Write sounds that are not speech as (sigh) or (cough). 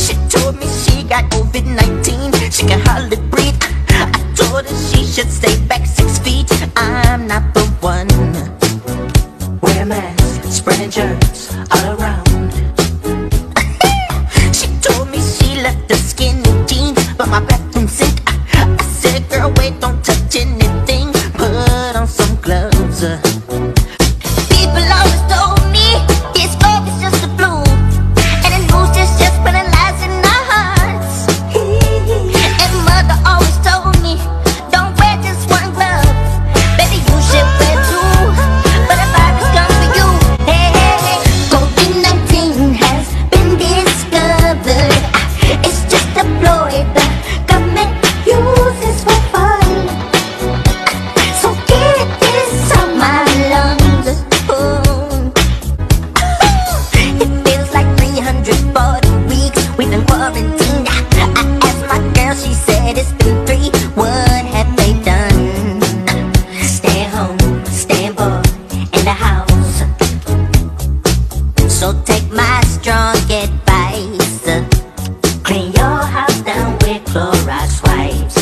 She told me she got COVID-19 She can hardly breathe. I told her she should stay back six feet. I'm not the one. Wear a mask, spreading germs all around. (laughs) She told me she left the skinny jeans But my bathroom sink. I said girl wait don't touch anything. Put on some gloves So take my strong advice. Clean your house down with Clorox wipes.